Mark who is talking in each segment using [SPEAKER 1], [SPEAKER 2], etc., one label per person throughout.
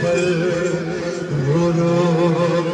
[SPEAKER 1] پر رو رو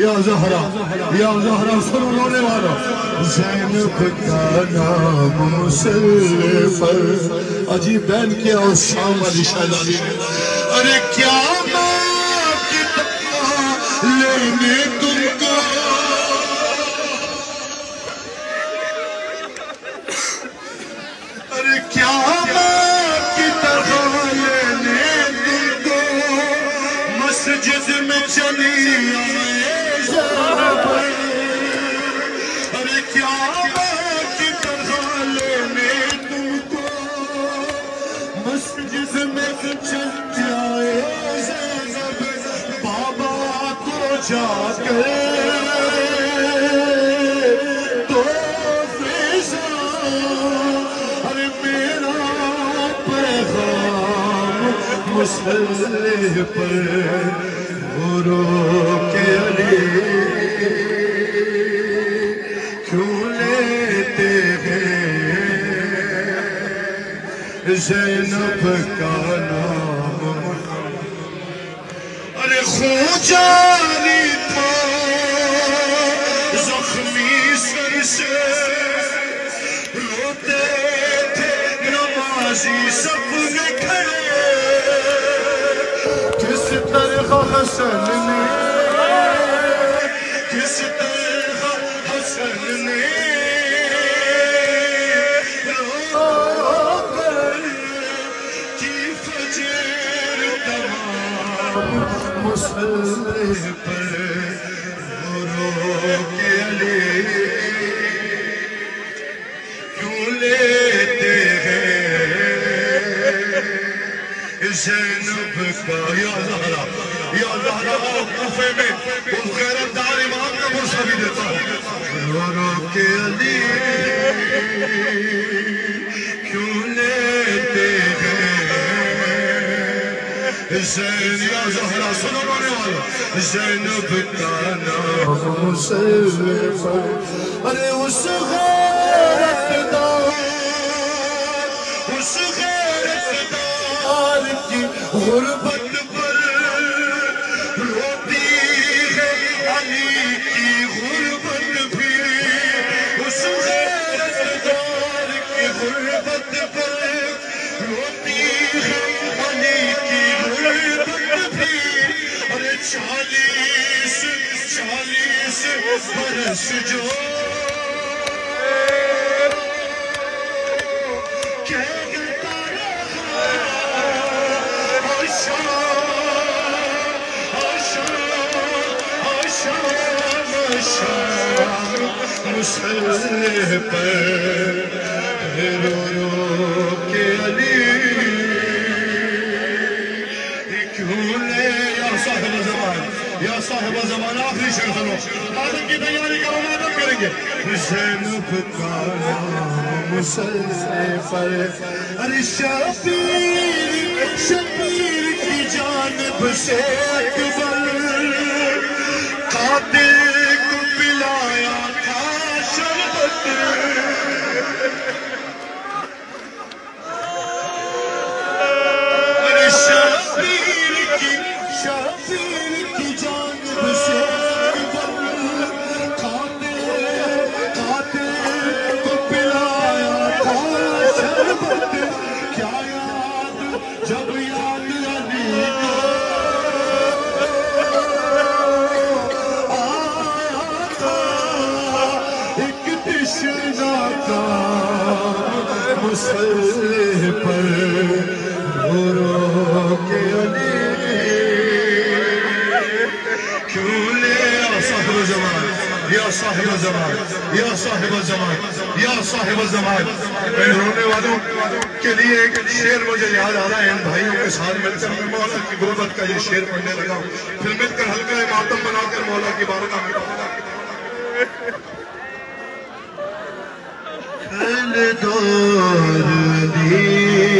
[SPEAKER 1] یا زہرا یا زہرا سنو رونے والا زینب کا نام مسلم پر. عجیب بین کیا، اور شام علی شہدانی نے ارے کیا مسلح پر رو کے علی کیوں لیتے ہیں زینب کا نام ارے خوجاری حسن نے کس طرح حسن نے مسلح پر رو کے علی کیوں لیتے ہیں زینب کا یا زہرا یا زہرا آؤ کوفے میں وہ غیرت دار امام کا برسہ بھی دیتا ہوں۔ رو رو کے علی کیوں لیتے ہیں؟ زین یا زہرا سنو رونے والا زینب کا نام مسلم ارے اس غیرت دار اس غیرت دار کی غربت ارے چالیس چالیس برس جو آدم کی تیاری کرو آدم کریں گے۔ حسین پکارا مسلسل پر ارے شبیر شبیر کی جانب سے اکبر قاتل یا صاحب زمان یا صاحب زمان یا صاحب زمان میں رونے والوں کے لیے ایک شعر مجھے یاد آ رہا ہے، ان بھائیوں کے ساتھ مل کر میں مولا کی غربت کا یہ شعر پڑھنے لگا ہوں۔ پھر مل کر ہلکا ماتم بنا کر مولا کی بارگاہ میں دور بچ دور علی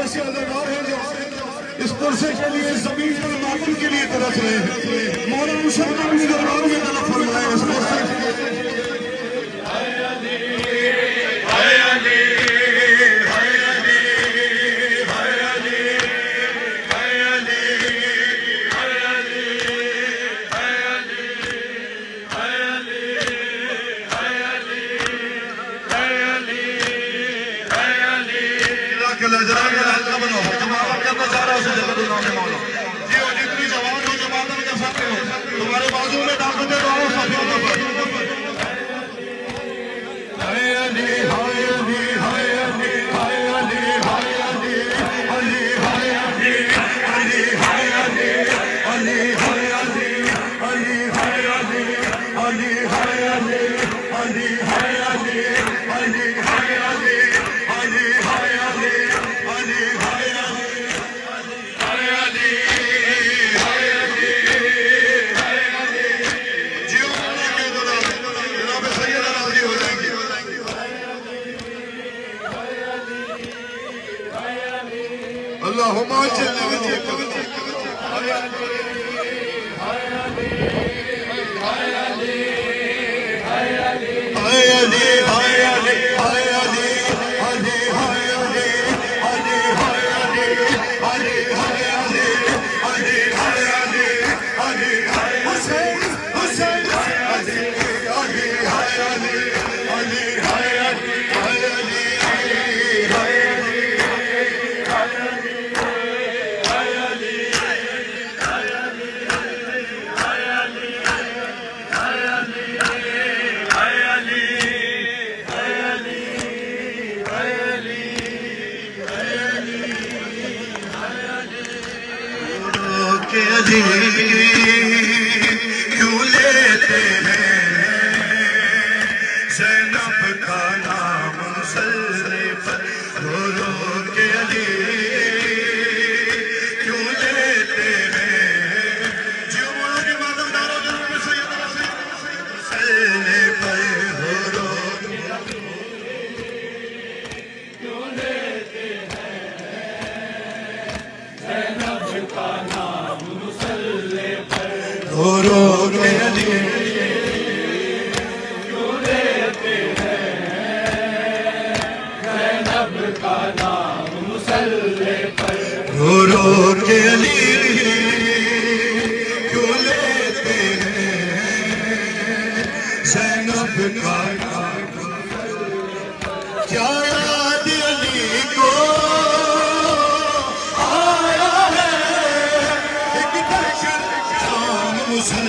[SPEAKER 1] ایسے اداکار ہیں جو اس پرسے کے لیے، زمین پر معمول کے لیے طرف رہے ہیں مولا مشرق اپنی دربار میں طرف فرمائے اس پرسے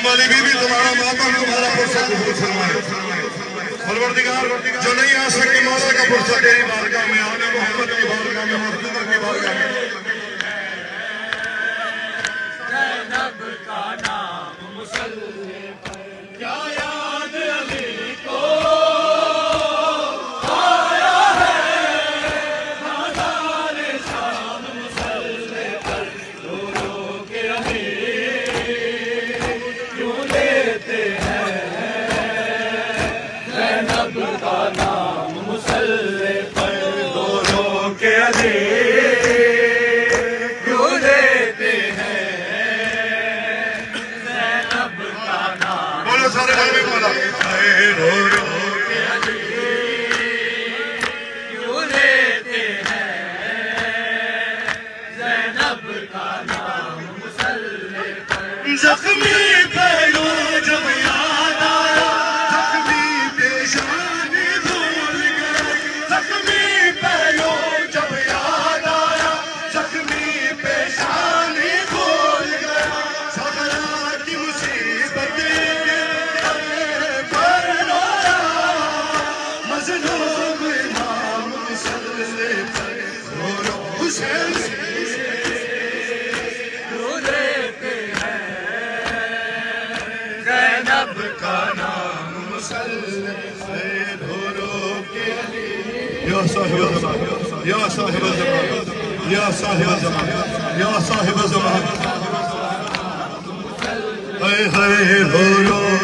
[SPEAKER 1] ہماری بی بی تمہارا ماتا تمہارا فرصت حضور فرمائے۔ فروردگار جو نہیں آ سکے مولا کا فرصت تیری بارگاہ میں آنے، محمد کی بارگاہ میں محمد کی بارگاہ میں۔ يا صاحب الزمان. يا صاحب الزمان. يا صاحب الزمان. هاي هاي هولو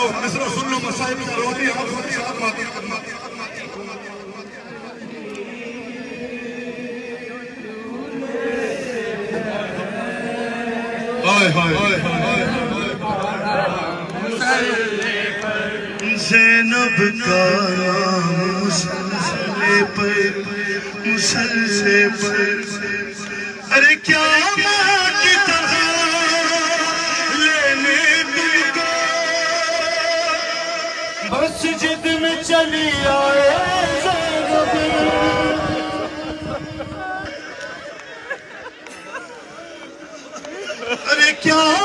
[SPEAKER 1] لو نصر و سن لو مسائل کا روٹی ہم روٹی رات ماتی ہائے ہائے
[SPEAKER 2] ہائے زینب کا نام مسلسل پر مسلسل پر ارے کیا Avec un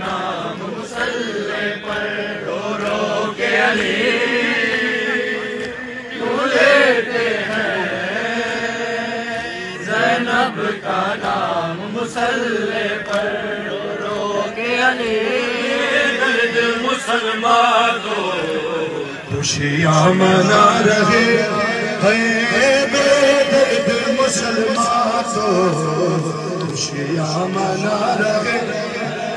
[SPEAKER 2] نام مسلح پر رو رو کے علی لیتے ہیں زینب کا نام مسلح پر رو رو کے علی درد مسلمان دو
[SPEAKER 1] خوشیاں منا رہے بے درد مسلمان دو خوشیاں منا رہے۔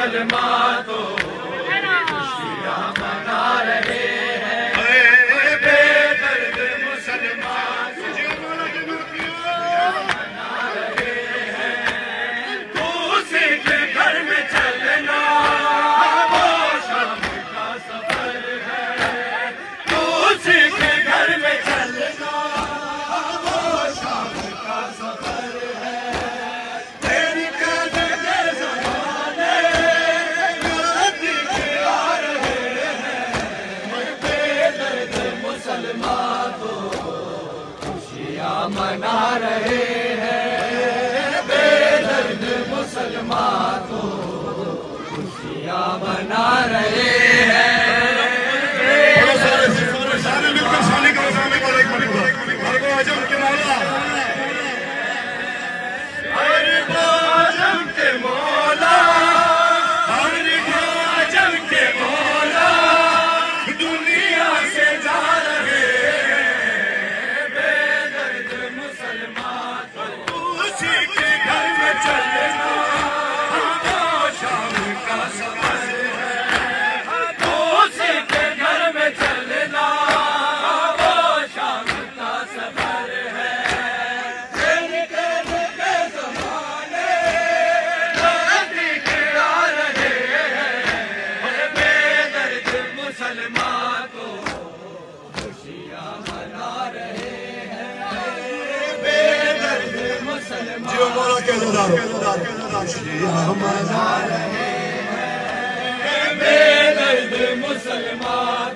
[SPEAKER 1] سلمہ دارو خوشیاں منا
[SPEAKER 2] رہے ہیں بے درد مسلمان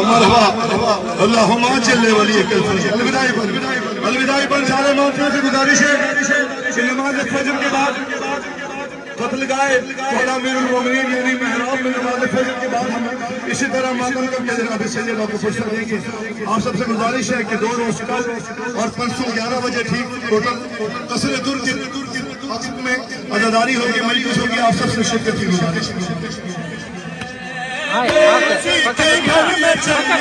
[SPEAKER 1] مرحبا مرحبا. اللہم آجل لے ولی کلفر الوداعی بن الوداعی بن سارے موتیوں سے گزارش ہے کہ نماز فجر کے بعد قتل گائے مولا امیر المومنین یعنی محراب میں نماز فجر کے بعد ہم اسی طرح ماتم کر کے جناب سید آپ کو فرصت دیں گے آپ سب سے گزارش ہے کہ دو روز کل اور پرسوں گیارہ بجے ٹھیک ٹوٹل قصر دور کی وقت میں عزاداری ہوگی، مجلس ہوگی، آپ سب سے شرکت کی گزارش۔
[SPEAKER 2] کے گھر میں چلنا